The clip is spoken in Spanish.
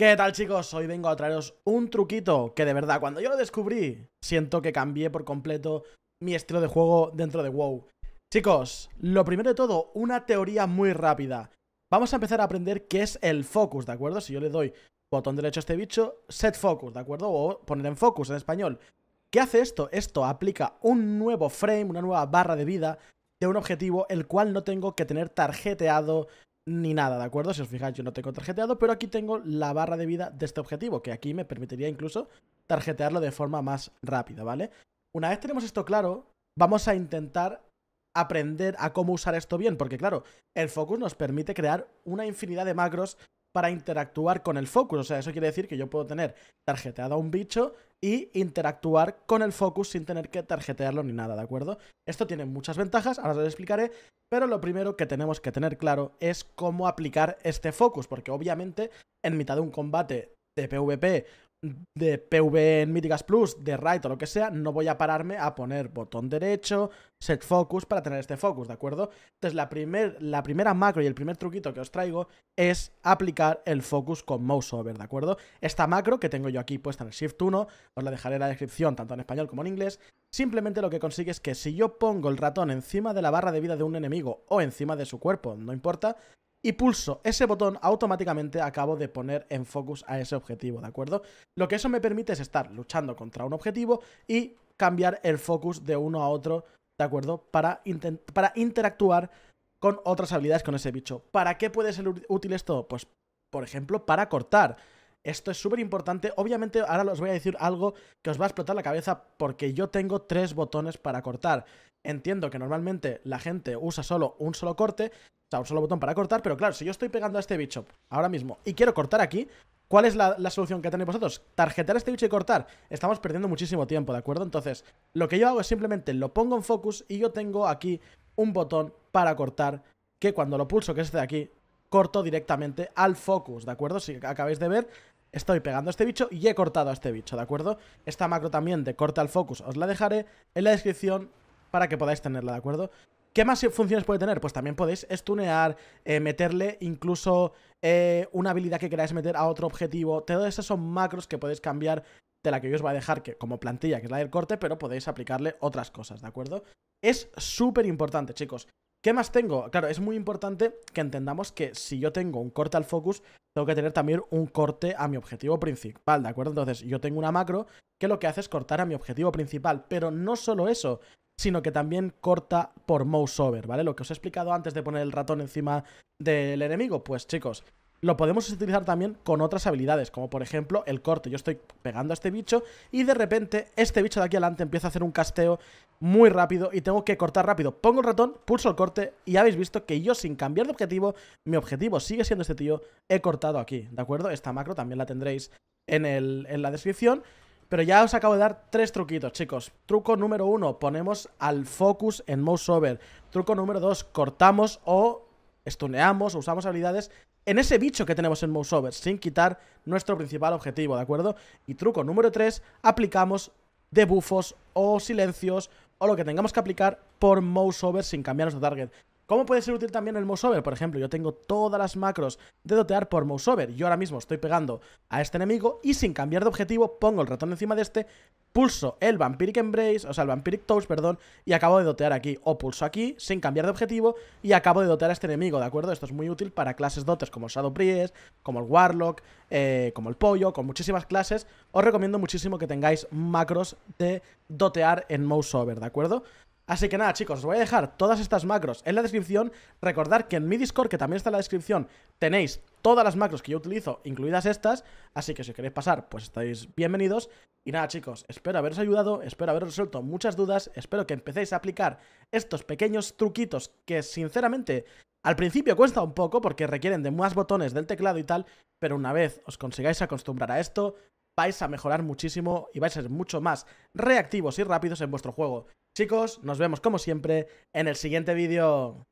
¿Qué tal chicos? Hoy vengo a traeros un truquito que de verdad cuando yo lo descubrí siento que cambié por completo mi estilo de juego dentro de WoW. Chicos, lo primero de todo, una teoría muy rápida. Vamos a empezar a aprender qué es el focus, ¿de acuerdo? Si yo le doy botón derecho a este bicho, set focus, ¿de acuerdo? O poner en focus en español. ¿Qué hace esto? Esto aplica un nuevo frame, una nueva barra de vida de un objetivo el cual no tengo que tener tarjeteado ni nada, ¿de acuerdo? Si os fijáis, yo no tengo tarjeteado, pero aquí tengo la barra de vida de este objetivo, que aquí me permitiría incluso tarjetearlo de forma más rápida, ¿vale? Una vez tenemos esto claro, vamos a intentar aprender a cómo usar esto bien, porque claro, el focus nos permite crear una infinidad de macros para interactuar con el focus. O sea, eso quiere decir que yo puedo tener tarjeteado a un bicho y interactuar con el focus sin tener que tarjetearlo ni nada, ¿de acuerdo? Esto tiene muchas ventajas, ahora os lo explicaré, pero lo primero que tenemos que tener claro es cómo aplicar este focus, porque obviamente en mitad de un combate de PvP de PV en Míticas Plus, de Raid o lo que sea, no voy a pararme a poner botón derecho, set focus para tener este focus, ¿de acuerdo? Entonces la, primer, la primera macro y el primer truquito que os traigo es aplicar el focus con mouse over, ¿de acuerdo? Esta macro que tengo yo aquí puesta en el Shift 1, os la dejaré en la descripción tanto en español como en inglés, simplemente lo que consigue es que si yo pongo el ratón encima de la barra de vida de un enemigo o encima de su cuerpo, no importa, y pulso ese botón, automáticamente acabo de poner en focus a ese objetivo, ¿de acuerdo? Lo que eso me permite es estar luchando contra un objetivo y cambiar el focus de uno a otro, ¿de acuerdo? Para, para interactuar con otras habilidades con ese bicho. ¿Para qué puede ser útil esto? Pues, por ejemplo, para cortar. Esto es súper importante. Obviamente, ahora os voy a decir algo que os va a explotar la cabeza porque yo tengo tres botones para cortar. Entiendo que normalmente la gente usa solo un solo corte, o sea, un solo botón para cortar, pero claro, si yo estoy pegando a este bicho ahora mismo y quiero cortar aquí, ¿cuál es la, solución que tenéis vosotros? Tarjetar este bicho y cortar. Estamos perdiendo muchísimo tiempo, ¿de acuerdo? Entonces, lo que yo hago es simplemente lo pongo en focus y yo tengo aquí un botón para cortar que cuando lo pulso, que es este de aquí, corto directamente al focus, ¿de acuerdo? Si acabáis de ver, estoy pegando a este bicho y he cortado a este bicho, ¿de acuerdo? Esta macro también de corta al focus os la dejaré en la descripción para que podáis tenerla, ¿de acuerdo? ¿Qué más funciones puede tener? Pues también podéis stunear, eh, meterle incluso eh, una habilidad que queráis meter a otro objetivo. Todos esos son macros que podéis cambiar de la que yo os voy a dejar que, como plantilla, que es la del corte, pero podéis aplicarle otras cosas, ¿de acuerdo? Es súper importante, chicos. ¿Qué más tengo? Claro, es muy importante que entendamos que si yo tengo un corte al focus, tengo que tener también un corte a mi objetivo principal, ¿de acuerdo? Entonces, yo tengo una macro que lo que hace es cortar a mi objetivo principal, pero no solo eso, sino que también corta por mouse over, ¿vale? Lo que os he explicado antes de poner el ratón encima del enemigo, pues chicos, lo podemos utilizar también con otras habilidades, como por ejemplo el corte. Yo estoy pegando a este bicho y de repente este bicho de aquí adelante empieza a hacer un casteo muy rápido y tengo que cortar rápido. Pongo el ratón, pulso el corte y habéis visto que yo sin cambiar de objetivo, mi objetivo sigue siendo este tío, he cortado aquí, ¿de acuerdo? Esta macro también la tendréis en, el, en la descripción. Pero ya os acabo de dar tres truquitos, chicos. Truco número uno, ponemos al focus en mouse over. Truco número dos, cortamos o stuneamos o usamos habilidades en ese bicho que tenemos en mouse over, sin quitar nuestro principal objetivo, ¿de acuerdo? Y truco número tres, aplicamos debuffos o silencios o lo que tengamos que aplicar por mouse over sin cambiar nuestro target. ¿Cómo puede ser útil también el mouseover? Por ejemplo, yo tengo todas las macros de dotear por mouseover. Yo ahora mismo estoy pegando a este enemigo y sin cambiar de objetivo pongo el ratón encima de este, pulso el Vampiric Embrace, o sea, el Vampiric Toast, perdón, y acabo de dotear aquí. O pulso aquí, sin cambiar de objetivo, y acabo de dotear a este enemigo, ¿de acuerdo? Esto es muy útil para clases dotes como el Shadow Priest, como el Warlock, eh, como el Pollo, con muchísimas clases. Os recomiendo muchísimo que tengáis macros de dotear en mouseover, ¿de acuerdo? Así que nada, chicos, os voy a dejar todas estas macros en la descripción. Recordad que en mi Discord, que también está en la descripción, tenéis todas las macros que yo utilizo, incluidas estas. Así que si queréis pasar, pues estáis bienvenidos. Y nada, chicos, espero haberos ayudado, espero haberos resuelto muchas dudas, espero que empecéis a aplicar estos pequeños truquitos que, sinceramente, al principio cuesta un poco porque requieren de más botones del teclado y tal, pero una vez os consigáis acostumbrar a esto, vais a mejorar muchísimo y vais a ser mucho más reactivos y rápidos en vuestro juego. Chicos, nos vemos como siempre en el siguiente vídeo.